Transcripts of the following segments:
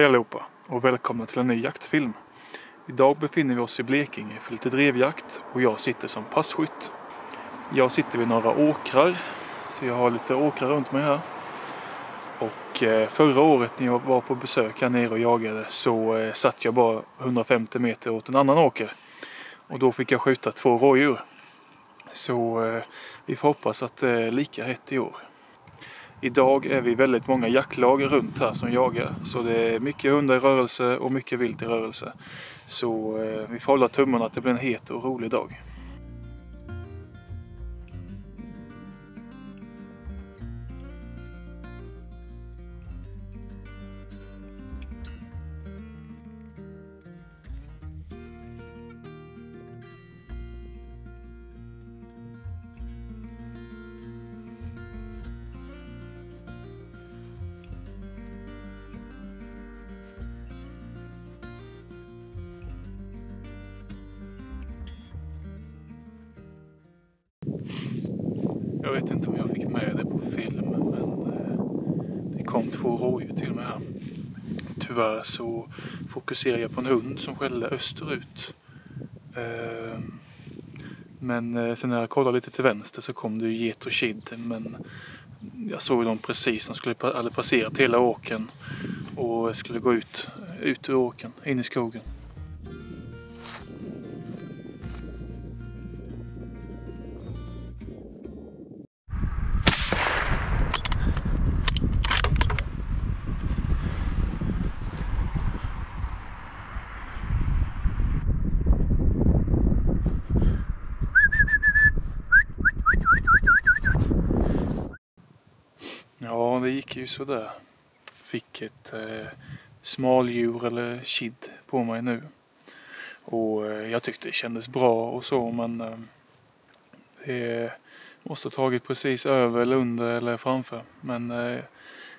Hej allihopa och välkomna till en ny jaktfilm. Idag befinner vi oss i Blekinge för lite drevjakt och jag sitter som passkytt. Jag sitter vid några åkrar så jag har lite åkrar runt mig här. Och eh, förra året när jag var på besök här nere och jagade så eh, satt jag bara 150 meter åt en annan åker. Och då fick jag skjuta två rådjur. Så eh, vi får hoppas att det är lika hett i år. Idag är vi väldigt många jaktlag runt här som jagar. Så det är mycket hundar i rörelse och mycket vilt i rörelse. Så eh, vi får hålla tummarna att det blir en het och rolig dag. Jag vet inte om jag fick med det på film men eh, det kom två rådjur till mig här. Tyvärr så fokuserade jag på en hund som skällde österut. Ehm, men eh, sen när jag kollade lite till vänster så kom det ju get och kid men jag såg dem precis, de skulle hade passerat hela åken och skulle gå ut, ut ur åken, in i skogen. Ju sådär. Fick ett eh, smaldjur eller kid på mig nu. Och eh, jag tyckte det kändes bra och så men eh, det måste ha tagit precis över eller under eller framför. Men eh,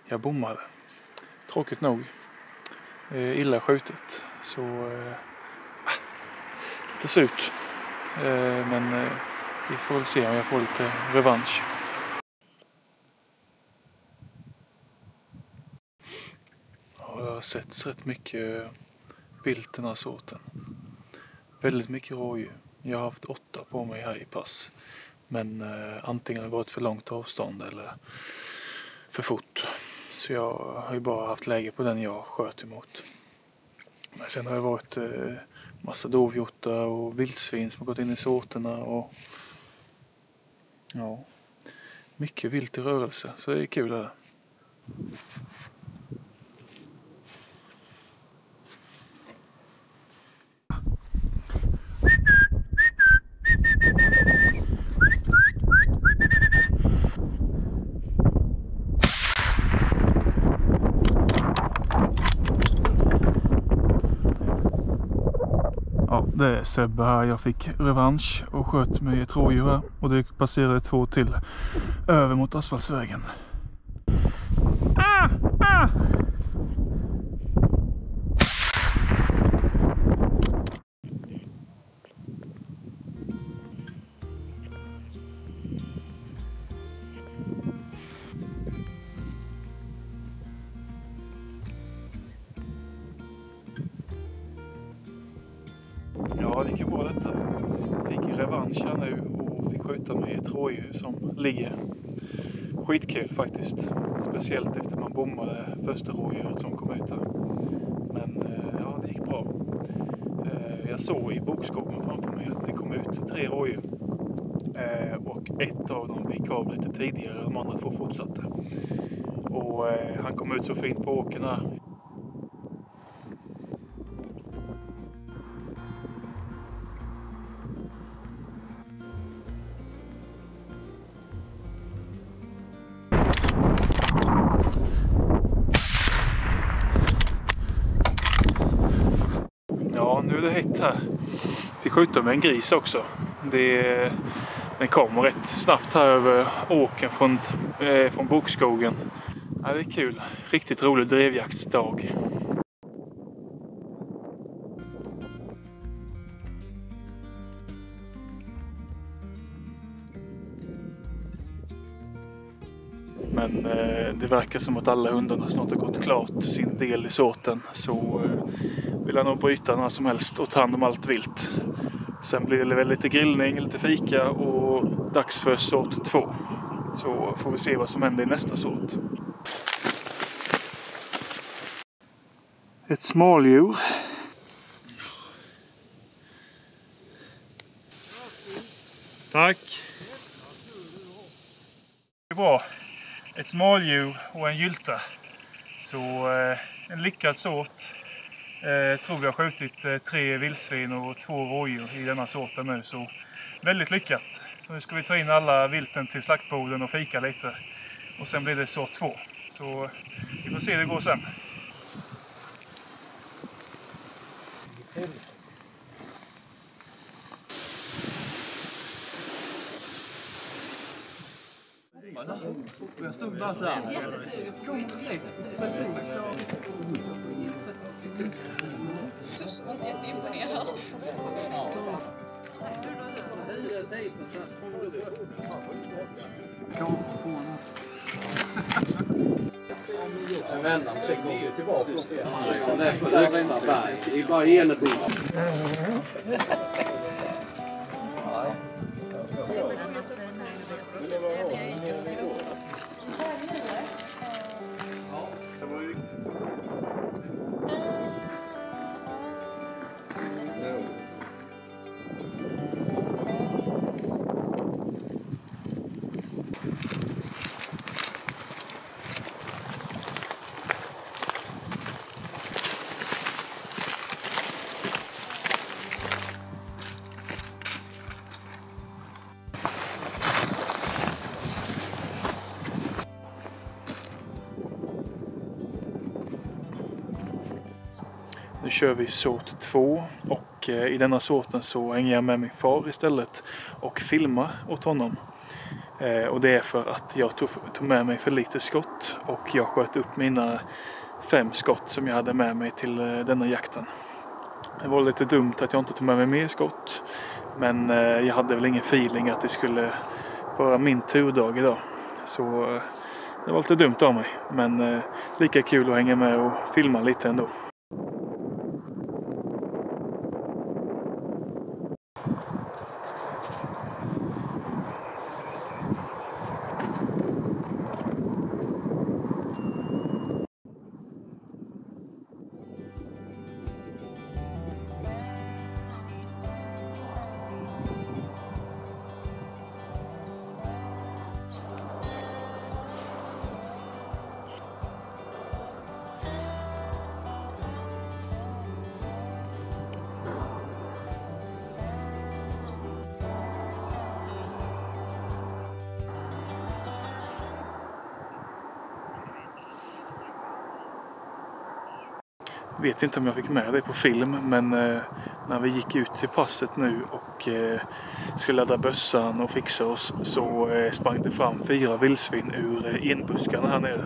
jag bommade. Tråkigt nog. Eh, illa skjutet. Så eh, ah, lite surt. Eh, men eh, vi får väl se om jag får lite revansch. Ja, det har setts rätt mycket vilt den här sorten. Väldigt mycket rådjur. Jag har haft åtta på mig här i pass. Men eh, antingen har det varit för långt avstånd eller för fort. Så jag har ju bara haft läge på den jag sköt emot. Men sen har det varit eh, massa dovhjortar och vildsvin som har gått in i såterna och ja, mycket vilt i rörelse. Så det är kul. Det. Ja, det är Sebbe här. Jag fick revansch och sköt med ett rådjur här. Och det passerade två till över mot asfaltsvägen. Ja, det gick ju bra detta. Fick revansch här nu och fick skjuta med ett rådjur som ligger. Skitkul faktiskt. Speciellt efter man bommade första rådjuret som kom ut här. Men eh, ja, det gick bra. Eh, jag såg i bokskogen framför mig att det kom ut tre rådjur. Eh, och ett av dem gick av lite tidigare, de andra två fortsatte. Och han kom ut så fint på åkern här. Blev nu är det hett här. Fick skjuta med en gris också. Det, den kommer rätt snabbt här över åken från, eh, från bokskogen. Ja, det är kul. Riktigt rolig drevjaktsdag. Men Men eh, det verkar som att alla hundarna snart har gått klart sin del i såten. Så eh, vill jag nog bryta när som helst och ta hand om allt vilt. Sen blir det väl lite grillning, lite fika och dags för sort 2. Så får vi se vad som händer i nästa sort. Ett smaldjur. Tack. Det är bra. Ett smaldjur och en gylta. Så eh, en lyckad sort. Eh, tror vi har skjutit eh, tre vildsvin och två rådjur i denna såten nu. Så väldigt lyckat. Så nu ska vi ta in alla vilten till slaktboden och fika lite. Och sen blir det såt två. Så vi får se hur det går sen. Och jag stod bara så här. Kom direkt. Precis. Jätteimponerad. En vända, sen kommer vi tillbaka. Den är på högsta berg. Det är bara Enebos. Kör vi såt 2 och eh, i denna såten så hänger jag med min far istället och filmar åt honom. Eh, och det är för att jag tog, med mig för lite skott och jag sköt upp mina fem skott som jag hade med mig till eh, denna jakten. Det var lite dumt att jag inte tog med mig mer skott men jag hade väl ingen feeling att det skulle vara min turdag idag. Så det var lite dumt av mig men lika kul att hänga med och filma lite ändå. Vet inte om jag fick med det på film men eh, när vi gick ut till passet nu och eh, skulle ladda bössan och fixa oss så eh, sprang det fram fyra vildsvin ur eh, enbuskarna här nere.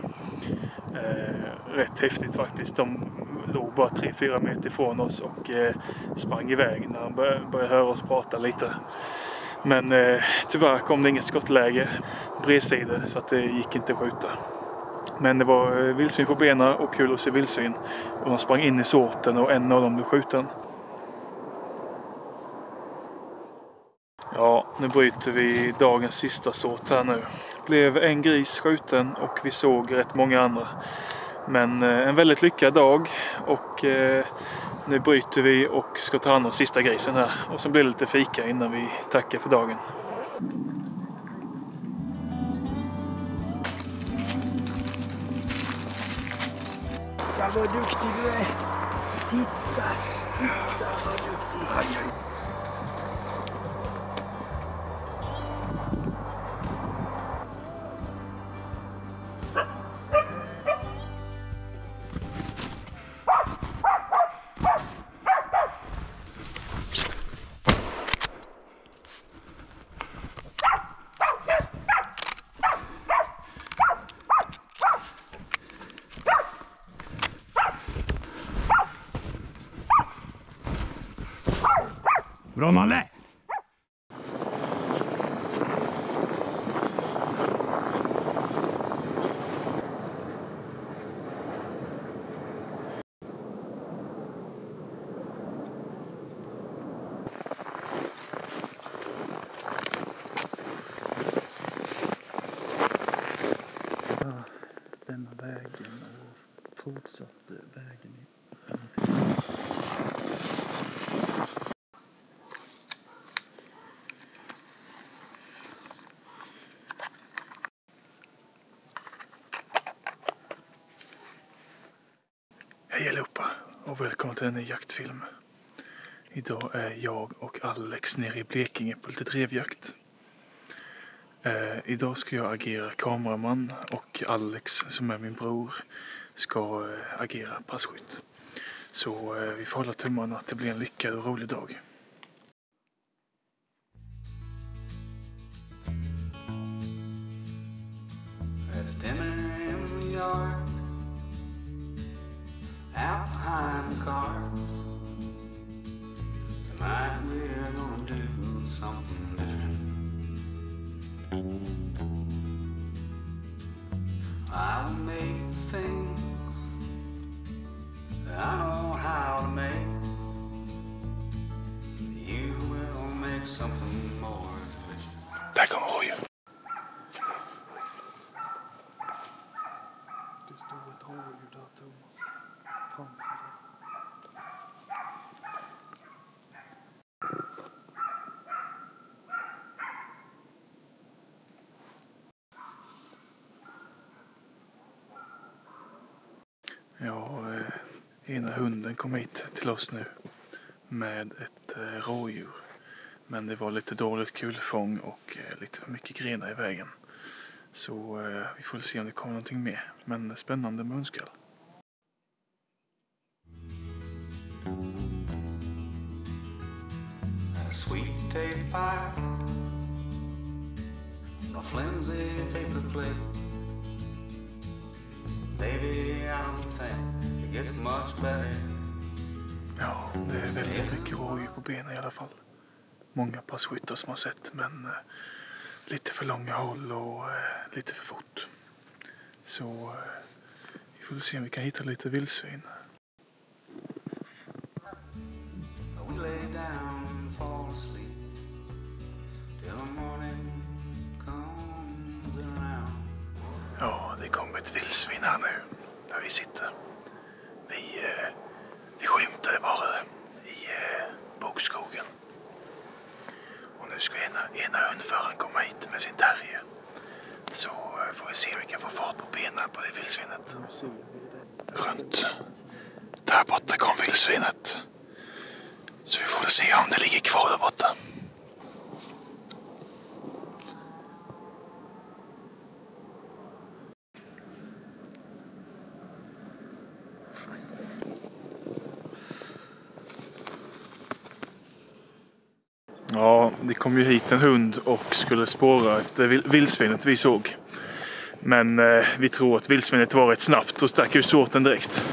Eh, rätt häftigt faktiskt. De låg bara 3-4 meter ifrån oss och eh, sprang iväg när de började, började höra oss prata lite. Men eh, tyvärr kom det inget skottläge bredsidor så att det gick inte att skjuta. Men det var eh, vildsvin på benen och kul att se vildsvin. Och de sprang in i sorten och en av dem blev skjuten. Ja, nu bryter vi dagens sista sort här nu. Blev en gris skjuten och vi såg rätt många andra. Men eh, en väldigt lyckad dag och eh, nu bryter vi och ska ta hand om sista grisen här. Och så blir det lite fika innan vi tackar för dagen. Ja, vad duktig du är. Titta, titta Ronalle. denna vägen och fortsatte vägen och välkomna till en ny jaktfilm. Idag är jag och Alex nere i Blekinge på lite drevjakt. Eh, idag ska jag agera kameraman och Alex som är min bror ska eh, agera passkytt. Så eh, vi får hålla tummarna att det blir en lyckad och rolig dag. Ja, eh, ena hunden kom hit till oss nu med ett eh, rådjur. Men det var lite dåligt kulfång och eh, lite för mycket grenar i vägen. Så vi får se om det kommer någonting mer. Men spännande munskall! sweet tape pie on a flimsy think it gets much better. Ja, det är väldigt mycket rådjur på benen i alla fall. Många passkyttar som har sett men eh, lite för långa håll och eh, lite för fort. Så eh, vi får se om vi kan hitta lite vildsvin. We lay down and fall asleep till the morning comes around. Ja, det kommer ett vildsvin här nu där vi sitter. Vi, eh, vi skymtade bara i eh, bokskogen. Och nu ska ena, ena hundföraren komma hit med sin terrier. Så eh, får vi se om vi kan få fart på benen på det vildsvinet. Runt där borta kom vildsvinet. Så vi får väl se om det ligger kvar där borta. Ja, det kom ju hit en hund och skulle spåra efter vildsvinet vi såg. Men eh, vi tror att vildsvinet var rätt snabbt och stack ut sorten direkt.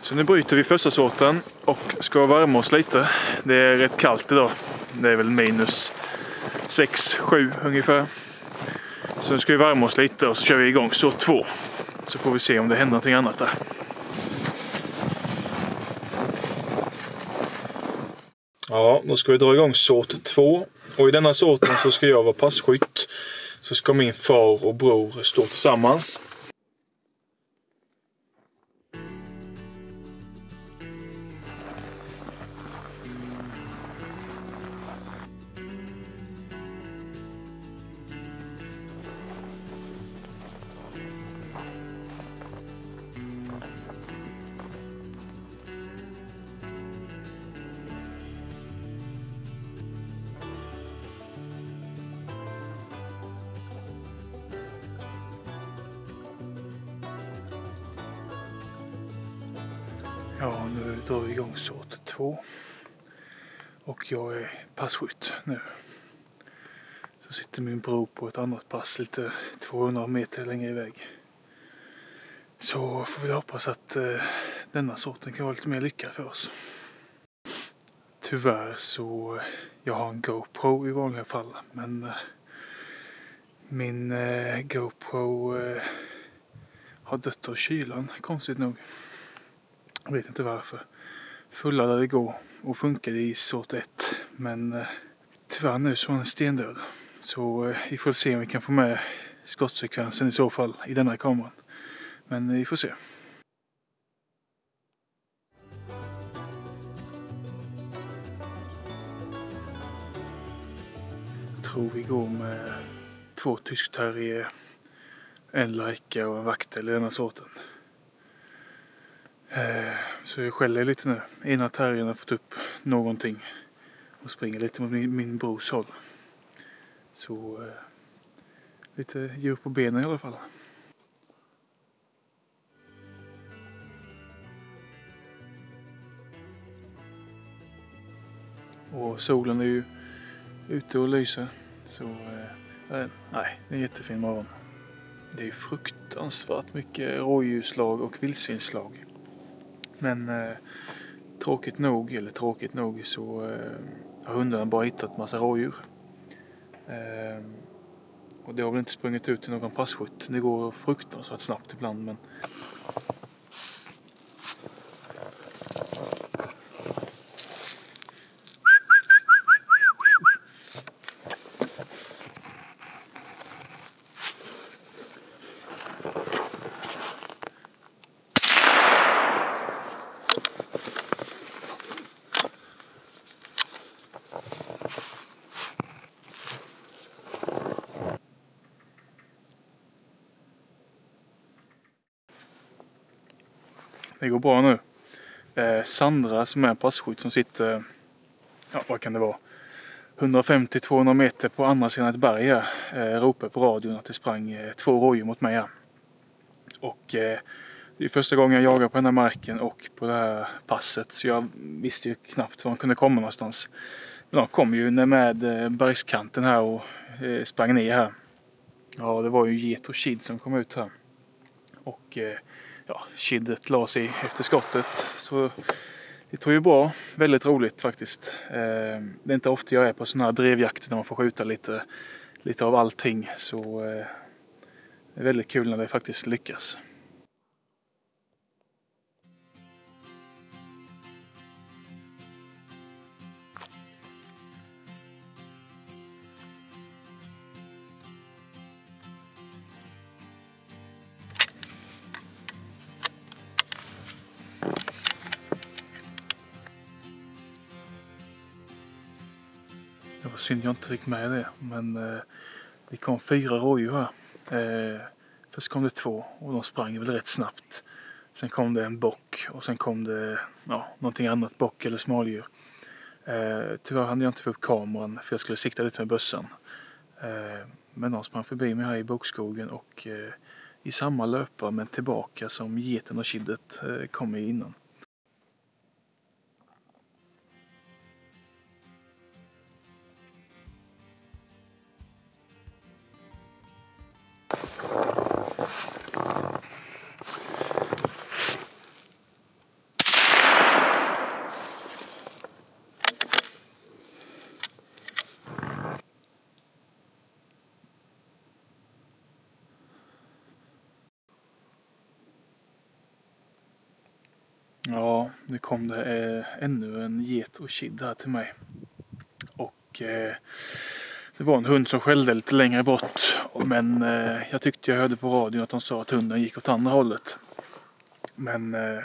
Så nu bryter vi första sorten och ska värma oss lite. Det är rätt kallt idag. Det är väl minus 6-7 ungefär. Så nu ska vi värma oss lite och så kör vi igång sort 2. Så får vi se om det händer någonting annat där. Ja, då ska vi dra igång sort 2. Och i denna sorten så ska jag vara passkytt. Så ska min far och bror stå tillsammans. Ja, nu drar vi igång sort 2. Och jag är passkytt nu. Så sitter min bror på ett annat pass lite 200 meter längre iväg. Så får vi hoppas att eh, denna sorten kan vara lite mer lyckad för oss. Tyvärr så, eh, jag har en GoPro i vanliga fall men eh, min eh, GoPro eh, har dött av kylan konstigt nog. Jag vet inte varför. Fulladdade igår och funkade i sort 1. Men eh, tyvärr nu så är den stendöd. Så eh, vi får se om vi kan få med skottsekvensen i så fall i denna kameran. Men eh, vi får se. Jag tror vi går med två tyskterrier, en lajka och en vaktel i den här sorten. Eh, så jag skäller lite nu. Ena terriern har fått upp någonting och springer lite mot min, min brors håll. Så eh, lite djur på benen i alla fall. Och solen är ju ute och lyser. Så eh, eh nej, det är en jättefin morgon. Det är fruktansvärt mycket rådjurslag och vildsvinslag. Men eh, tråkigt nog, eller tråkigt nog, så eh, har hundarna bara hittat massa rådjur. Eh, och det har väl inte sprungit ut till någon passkytt. Det går fruktansvärt snabbt ibland men Det går bra nu. Eh, Sandra som är passkytt som sitter, ja vad kan det vara, 150-200 meter på andra sidan ett berg här, eh, ropade på radion att det sprang eh, två rådjur mot mig här. Och eh, det är första gången jag jagar på den här marken och på det här passet så jag visste ju knappt var de kunde komma någonstans. Men de kom ju ner med eh, bergskanten här och eh, sprang ner här. Ja, det var ju get och kid som kom ut här. Och eh, ja, kidet la sig efter skottet. Så det tog ju bra. Väldigt roligt faktiskt. Eh, det är inte ofta jag är på sådana här drevjakter där man får skjuta lite, lite av allting. Så eh, det är väldigt kul när det faktiskt lyckas. Synd jag inte fick med det. Men eh, det kom fyra rådjur här. Eh, först kom det två och de sprang väl rätt snabbt. Sen kom det en bock och sen kom det ja, någonting annat, bock eller smaldjur. Eh, tyvärr hann jag inte få upp kameran för jag skulle sikta lite med bössan. Eh, men de sprang förbi mig här i bokskogen och eh, i samma löpa men tillbaka som geten och kiddet eh, kom i innan. Ja, nu kom det eh, ännu en get och kid här till mig. Och eh, det var en hund som skällde lite längre bort. Men eh, jag tyckte jag hörde på radion att de sa att hunden gick åt andra hållet. Men eh,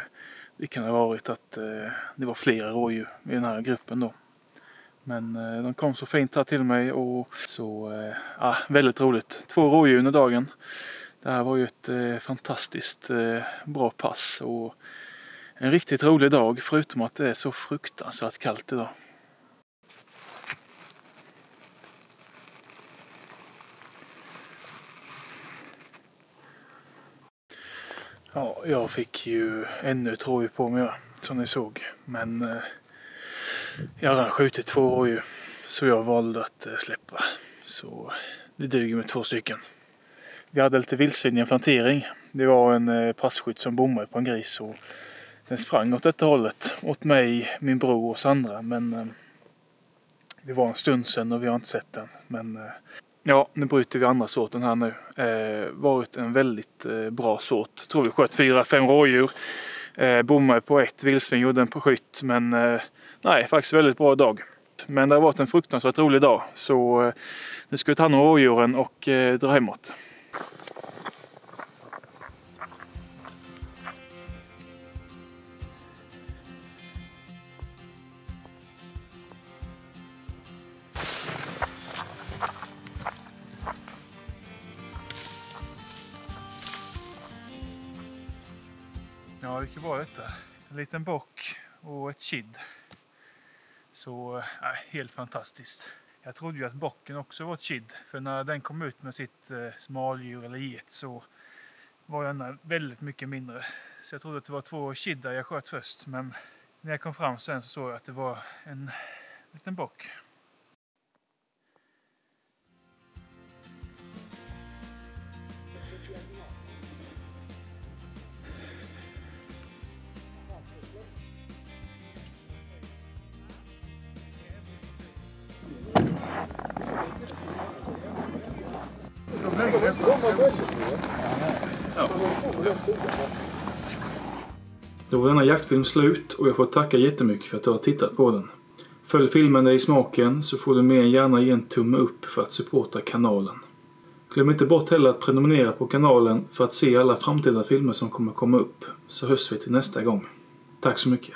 det kan ha varit att eh, det var flera rådjur i den här gruppen då. Men eh, de kom så fint här till mig och så, eh, ja, väldigt roligt. Två rådjur under dagen. Det här var ju ett eh, fantastiskt eh, bra pass och en riktigt rolig dag förutom att det är så fruktansvärt kallt idag. Ja, jag fick ju ännu ett rådjur på mig som ni såg. Men eh, jag har redan skjutit två rådjur så jag valde att eh, släppa. Så det duger med två stycken. Vi hade lite vildsvin i en plantering. Det var en eh, passkytt som bommade på en gris och den sprang åt detta hållet. Åt mig, min bror och Sandra. Men eh, det var en stund sedan och vi har inte sett den. Men eh, ja, nu bryter vi andra sorten här nu. Eh, varit en väldigt eh, bra sort. Tror vi sköt fyra, fem rådjur. Eh, bommade på ett vildsvin, gjorde en på skytt. Men eh, nej, faktiskt väldigt bra dag. Men det har varit en fruktansvärt rolig dag. Så eh, nu ska vi ta hand om rådjuren och eh, dra hemåt. Ja, vilket varit detta? En liten bock och ett kid. Så, äh, helt fantastiskt. Jag trodde ju att bocken också var ett kid. För när den kom ut med sitt eh, smaldjur eller get så var den väldigt mycket mindre. Så jag trodde att det var två kiddar jag sköt först. Men när jag kom fram sen så såg jag att det var en liten bock. Då var denna jaktfilm slut och jag får tacka jättemycket för att du har tittat på den. Följ filmen dig i smaken så får du mer än gärna ge en tumme upp för att supporta kanalen. Glöm inte bort heller att prenumerera på kanalen för att se alla framtida filmer som kommer komma upp. Så hörs vi till nästa gång. Tack så mycket.